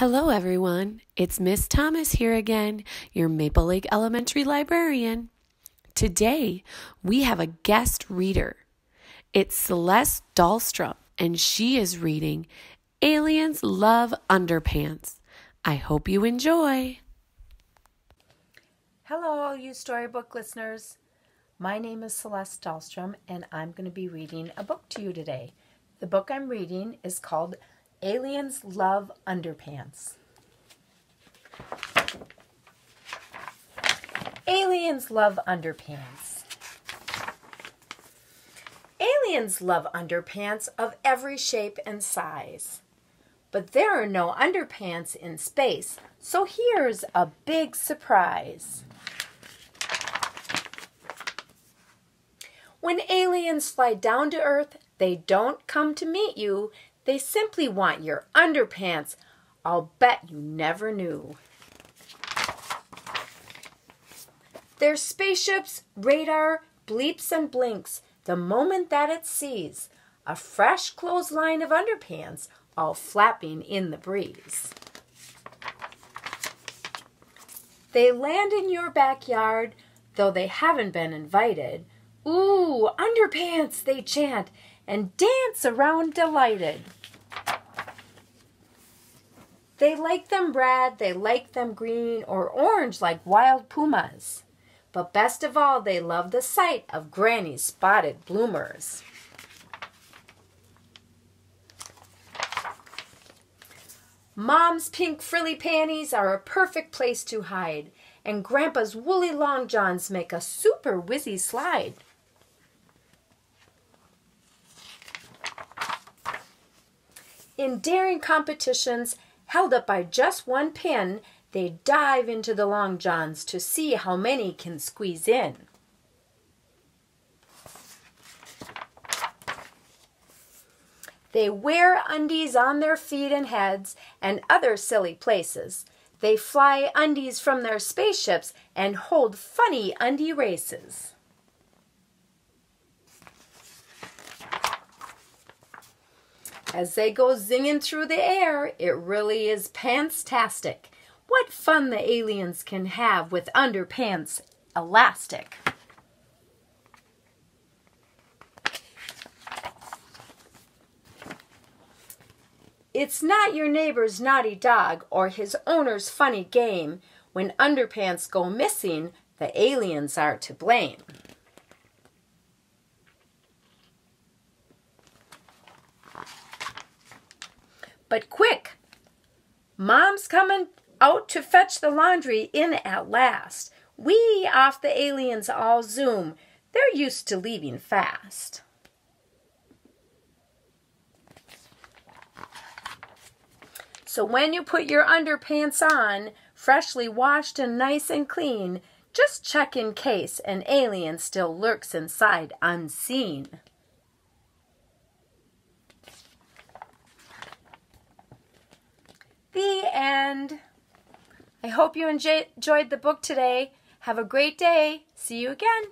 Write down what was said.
Hello, everyone. It's Miss Thomas here again, your Maple Lake Elementary librarian. Today, we have a guest reader. It's Celeste Dahlstrom, and she is reading Aliens Love Underpants. I hope you enjoy. Hello, all you storybook listeners. My name is Celeste Dahlstrom, and I'm going to be reading a book to you today. The book I'm reading is called Aliens love underpants. Aliens love underpants. Aliens love underpants of every shape and size. But there are no underpants in space, so here's a big surprise. When aliens fly down to Earth, they don't come to meet you, they simply want your underpants. I'll bet you never knew. Their spaceship's radar bleeps and blinks the moment that it sees a fresh clothesline of underpants all flapping in the breeze. They land in your backyard, though they haven't been invited. Ooh, underpants, they chant, and dance around delighted. They like them red, they like them green, or orange like wild pumas. But best of all, they love the sight of Granny's spotted bloomers. Mom's pink frilly panties are a perfect place to hide, and Grandpa's woolly long johns make a super whizzy slide. In daring competitions held up by just one pin, they dive into the long johns to see how many can squeeze in. They wear undies on their feet and heads and other silly places. They fly undies from their spaceships and hold funny undie races. As they go zinging through the air, it really is pantstastic. What fun the aliens can have with underpants elastic. It's not your neighbor's naughty dog or his owner's funny game. When underpants go missing, the aliens are to blame. But quick! Mom's coming out to fetch the laundry in at last. We off the aliens all zoom. They're used to leaving fast. So when you put your underpants on, freshly washed and nice and clean, just check in case an alien still lurks inside unseen. The end. I hope you enjoyed the book today. Have a great day. See you again.